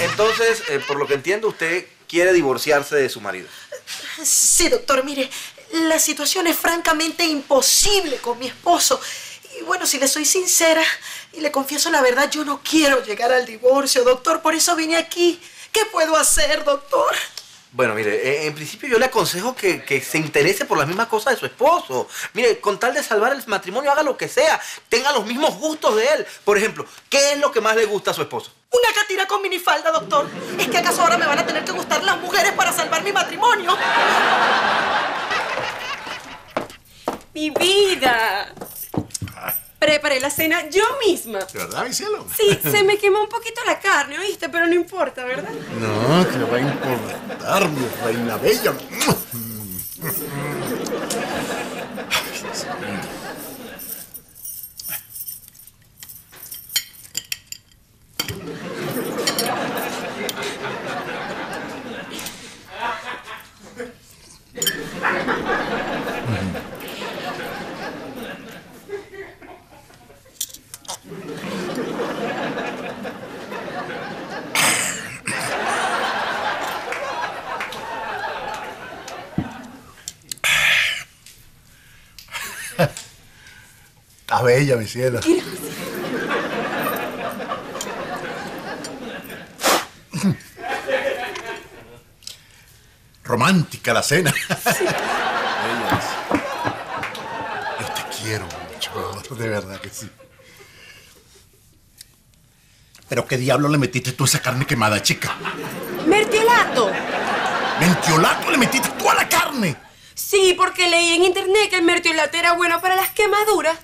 Entonces, eh, por lo que entiendo, usted quiere divorciarse de su marido. Sí, doctor, mire, la situación es francamente imposible con mi esposo. Y bueno, si le soy sincera y le confieso la verdad, yo no quiero llegar al divorcio, doctor. Por eso vine aquí. ¿Qué puedo hacer, doctor? Bueno, mire, eh, en principio yo le aconsejo que, que se interese por las mismas cosas de su esposo. Mire, con tal de salvar el matrimonio, haga lo que sea. Tenga los mismos gustos de él. Por ejemplo, ¿qué es lo que más le gusta a su esposo? Una catira con minifalda, doctor. ¿Es que acaso ahora me van a tener que gustar las mujeres para salvar mi matrimonio? Mi vida. Preparé la cena yo misma. ¿De verdad, mi cielo? Sí, se me quemó un poquito la carne, ¿oíste? Pero no importa, ¿verdad? No, que va a importar, mi reina bella. Está bella, mi cielo. Romántica la cena. Es. Yo te quiero mucho, de verdad que sí. Pero qué diablo le metiste tú a esa carne quemada, chica. Mertiolato. Mentiolato le metiste tú a la carne. Sí, porque leí en internet que el mertiolato era bueno para las quemaduras.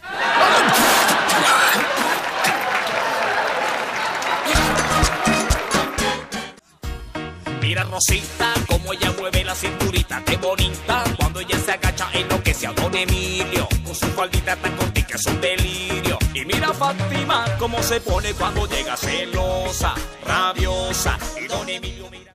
Mira Rosita, como ella mueve la cinturita, qué bonita. Cuando ella se agacha, enloquece a Don Emilio. Con su faldita tan cortica es un delirio. Y mira Fátima, cómo se pone cuando llega celosa, rabiosa. Y Don Emilio mira.